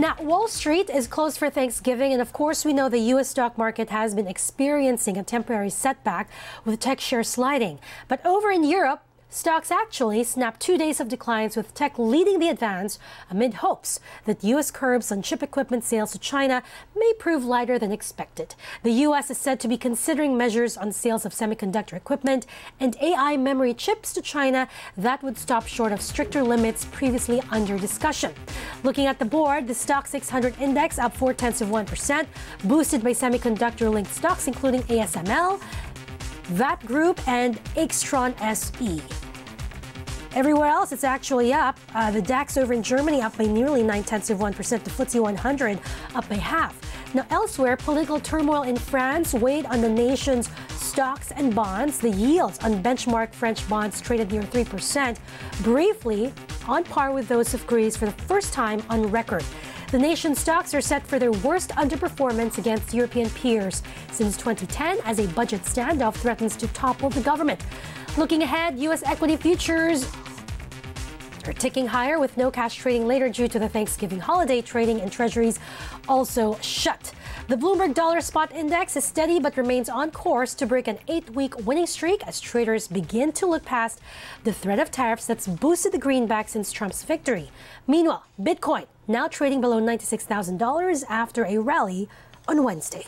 Now, Wall Street is closed for Thanksgiving, and of course, we know the U.S. stock market has been experiencing a temporary setback with tech shares sliding. But over in Europe, Stocks actually snapped two days of declines with tech leading the advance amid hopes that U.S. curbs on chip equipment sales to China may prove lighter than expected. The U.S. is said to be considering measures on sales of semiconductor equipment and AI memory chips to China that would stop short of stricter limits previously under discussion. Looking at the board, the Stoxx 600 index up 4 tenths of 1%, boosted by semiconductor linked stocks including ASML, VAT Group, and Aixtron SE. Everywhere else, it's actually up. Uh, the DAX over in Germany up by nearly 9 tenths of 1%, the FTSE 100 up by half. Now, elsewhere, political turmoil in France weighed on the nation's stocks and bonds. The yields on benchmark French bonds traded near 3%, briefly on par with those of Greece for the first time on record. The nation's stocks are set for their worst underperformance against European peers since 2010 as a budget standoff threatens to topple the government. Looking ahead, U.S. equity futures are ticking higher with no cash trading later due to the Thanksgiving holiday trading and treasuries also shut. The Bloomberg Dollar Spot Index is steady but remains on course to break an eight week winning streak as traders begin to look past the threat of tariffs that's boosted the greenback since Trump's victory. Meanwhile, Bitcoin now trading below $96,000 after a rally on Wednesday.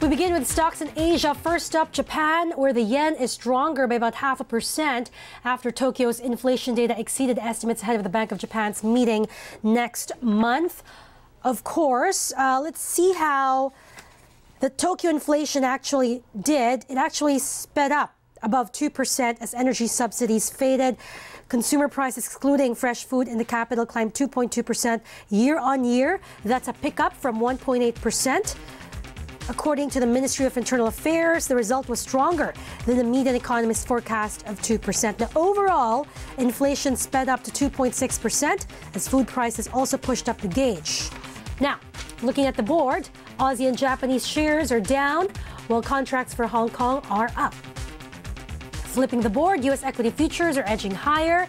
We begin with stocks in Asia. First up, Japan, where the yen is stronger by about half a percent after Tokyo's inflation data exceeded estimates ahead of the Bank of Japan's meeting next month. Of course, uh, let's see how the Tokyo inflation actually did. It actually sped up above 2% as energy subsidies faded. Consumer prices, excluding fresh food in the capital, climbed 2.2% year on year. That's a pickup from 1.8%. According to the Ministry of Internal Affairs, the result was stronger than the median economist forecast of 2%. Now, overall, inflation sped up to 2.6% as food prices also pushed up the gauge. Now, looking at the board, Aussie and Japanese shares are down, while contracts for Hong Kong are up. Flipping the board, U.S. equity futures are edging higher.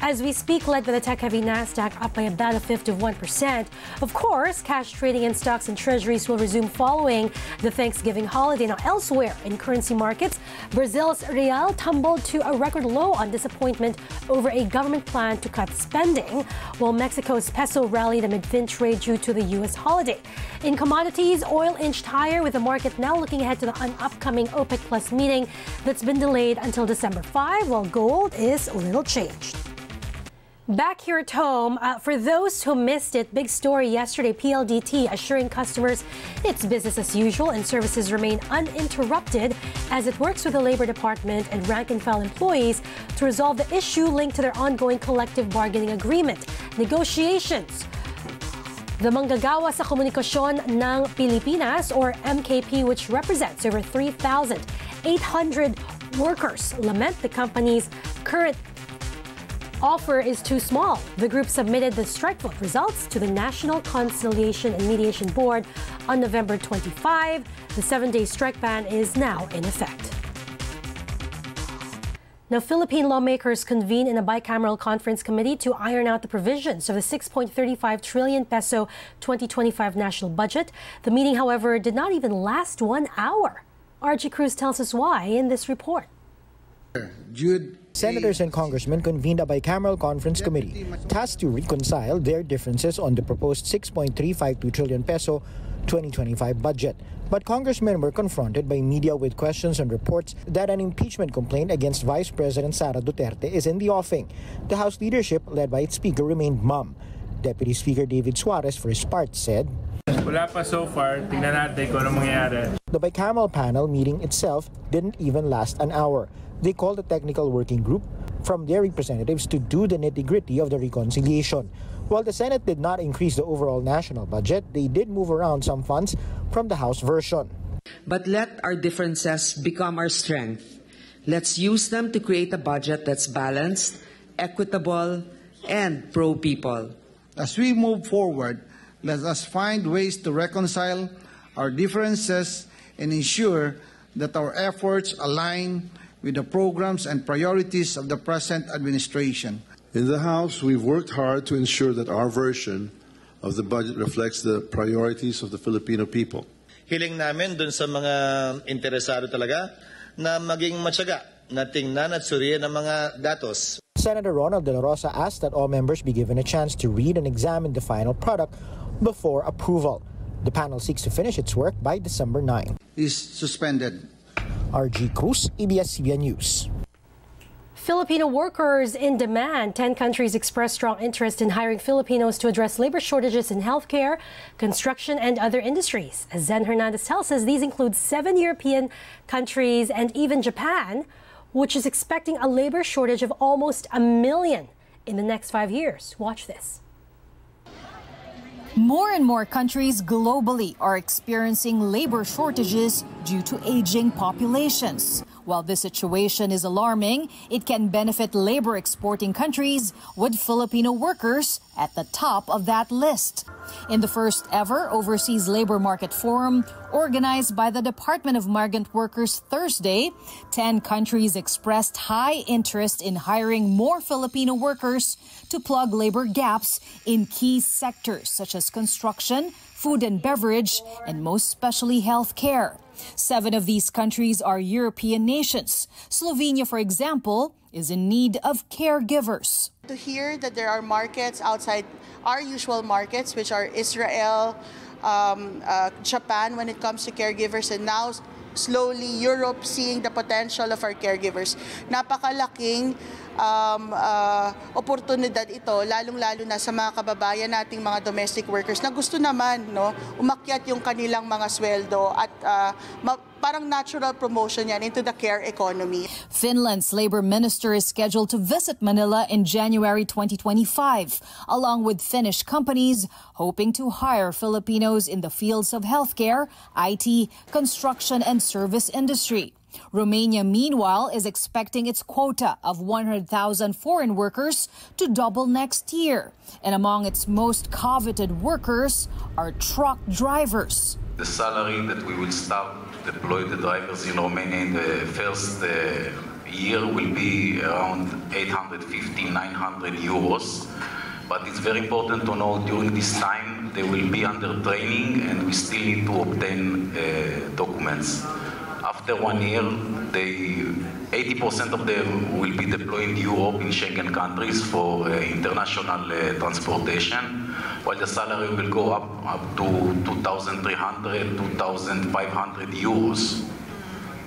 As we speak, led by the tech-heavy Nasdaq, up by about a fifth of 1%. Of course, cash trading in stocks and treasuries will resume following the Thanksgiving holiday. Now, elsewhere in currency markets, Brazil's real tumbled to a record low on disappointment over a government plan to cut spending, while Mexico's peso rallied amid thin trade due to the U.S. holiday. In commodities, oil inched higher, with the market now looking ahead to the upcoming OPEC Plus meeting that's been delayed until December 5, while gold is little changed. Back here at home, uh, for those who missed it, big story yesterday PLDT assuring customers it's business as usual and services remain uninterrupted as it works with the Labor Department and rank and file employees to resolve the issue linked to their ongoing collective bargaining agreement negotiations. The Manggagawa sa Komunikasyon ng Pilipinas or MKP which represents over 3,800 workers lament the company's current offer is too small. The group submitted the strike vote results to the National Conciliation and Mediation Board on November 25. The seven day strike ban is now in effect. Now, Philippine lawmakers convene in a bicameral conference committee to iron out the provisions of the 6.35 trillion peso 2025 national budget. The meeting, however, did not even last one hour. RG Cruz tells us why in this report. Jude Senators and congressmen convened a bicameral conference committee tasked to reconcile their differences on the proposed 6.352 trillion peso 2025 budget. But congressmen were confronted by media with questions and reports that an impeachment complaint against Vice President Sara Duterte is in the offing. The House leadership, led by its Speaker, remained mum. Deputy Speaker David Suarez, for his part, said, Wala pa so far. Tingnan natin kung ano mangyayari. The bicameral panel meeting itself didn't even last an hour. They called a technical working group from their representatives to do the nitty gritty of the reconciliation. While the Senate did not increase the overall national budget, they did move around some funds from the House version. But let our differences become our strength. Let's use them to create a budget that's balanced, equitable, and pro people. As we move forward, let us find ways to reconcile our differences and ensure that our efforts align with the programs and priorities of the present administration. In the House, we've worked hard to ensure that our version of the budget reflects the priorities of the Filipino people. Hiling namin dun sa mga interesado talaga na maging matyaga na tingnan at suriyan ang mga datos. Senator Ronald De La Rosa asked that all members be given a chance to read and examine the final product before approval. The panel seeks to finish its work by December 9. Is suspended. RG Cruz, ABS-CBN News. Filipino workers in demand. Ten countries expressed strong interest in hiring Filipinos to address labor shortages in healthcare, construction, and other industries. As Zen Hernandez tells us, these include seven European countries and even Japan, which is expecting a labor shortage of almost a million in the next five years. Watch this. More and more countries globally are experiencing labor shortages due to aging populations. While this situation is alarming, it can benefit labor exporting countries with Filipino workers at the top of that list. In the first ever Overseas Labor Market Forum, organized by the Department of Migrant Workers Thursday, 10 countries expressed high interest in hiring more Filipino workers to plug labor gaps in key sectors such as construction, food and beverage, and most especially healthcare. Seven of these countries are European nations. Slovenia, for example, is in need of caregivers. To hear that there are markets outside our usual markets, which are Israel, um, uh, Japan when it comes to caregivers, and now slowly Europe seeing the potential of our caregivers. Napakalaking um, uh, oportunidad ito, lalong-lalo na sa mga kababayan nating mga domestic workers na gusto naman no, umakyat yung kanilang mga sweldo at uh, parang natural promotion yan into the care economy. Finland's labor minister is scheduled to visit Manila in January 2025, along with Finnish companies hoping to hire Filipinos in the fields of healthcare, IT, construction, and service industry. Romania, meanwhile, is expecting its quota of 100,000 foreign workers to double next year. And among its most coveted workers are truck drivers. The salary that we will start to deploy the drivers in Romania in the first uh, year will be around 850, 900 euros. But it's very important to know during this time they will be under training and we still need to obtain uh, documents after one year, they 80% of them will be deployed in Europe in Schengen countries for uh, international uh, transportation, while the salary will go up, up to 2,300, 2,500 euros.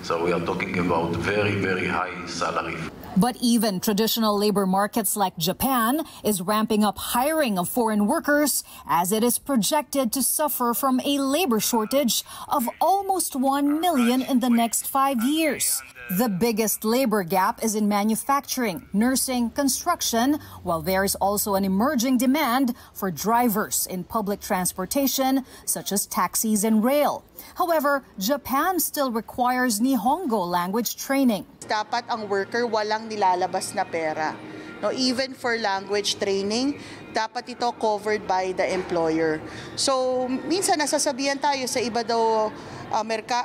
So we are talking about very, very high salary. But even traditional labor markets like Japan is ramping up hiring of foreign workers as it is projected to suffer from a labor shortage of almost 1 million in the next five years. The biggest labor gap is in manufacturing, nursing, construction, while there is also an emerging demand for drivers in public transportation, such as taxis and rail. However, Japan still requires Nihongo language training. Dapat ang worker walang nilalabas na pera. No, even for language training, dapat ito covered by the employer. So, minsan nasasabihan tayo sa iba daw uh,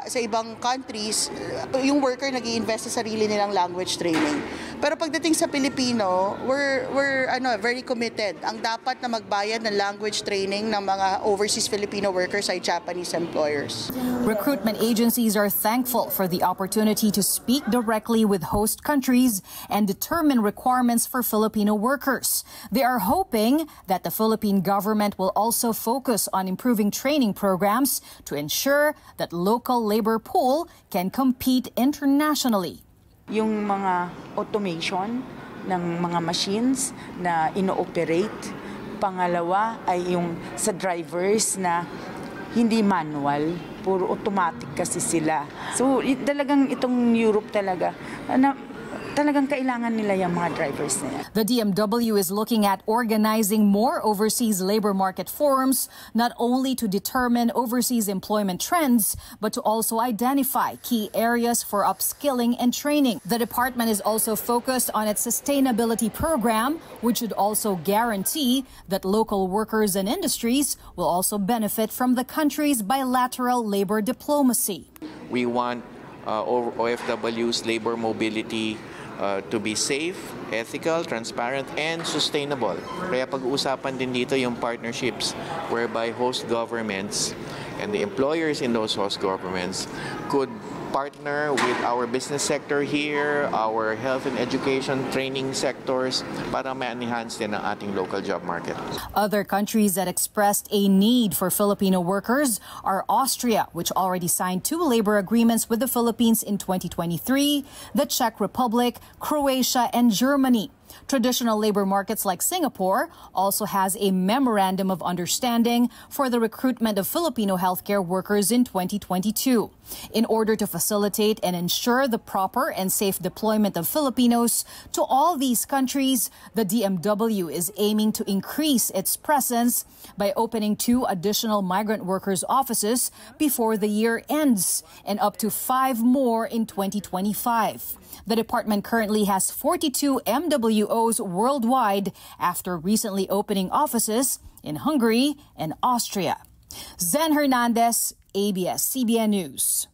sa ibang countries, uh, yung worker nag invest sa sarili nilang language training. Pero pagdating sa Pilipino, we're, we're ano, very committed. Ang dapat na magbayad ng language training ng mga overseas Filipino workers ay Japanese employers. Recruitment agencies are thankful for the opportunity to speak directly with host countries and determine requirements for Filipino workers. They are hoping that the Philippine government will also focus on improving training programs to ensure that local labor pool can compete internationally. Yung mga automation ng mga machines na ino-operate. Pangalawa ay yung sa drivers na hindi manual, puro automatic kasi sila. So talagang itong Europe talaga na talagang kailangan nila yung mga drivers na yan. The DMW is looking at organizing more overseas labor market forums, not only to determine overseas employment trends, but to also identify key areas for upskilling and training. The department is also focused on its sustainability program, which should also guarantee that local workers and industries will also benefit from the country's bilateral labor diplomacy. We want uh, OFW's labor mobility uh, to be safe, ethical, transparent, and sustainable. Kaya pag-uusapan din dito yung partnerships whereby host governments and the employers in those host governments could partner with our business sector here, our health and education training sectors para ma-enhance din ang ating local job market. Other countries that expressed a need for Filipino workers are Austria, which already signed two labor agreements with the Philippines in 2023, the Czech Republic, Croatia, and Germany. Traditional labor markets like Singapore also has a memorandum of understanding for the recruitment of Filipino healthcare workers in 2022. In order to facilitate and ensure the proper and safe deployment of Filipinos to all these countries, the DMW is aiming to increase its presence by opening two additional migrant workers offices before the year ends and up to five more in 2025. The department currently has 42 MWOs worldwide after recently opening offices in Hungary and Austria. Zen Hernandez, ABS-CBN News.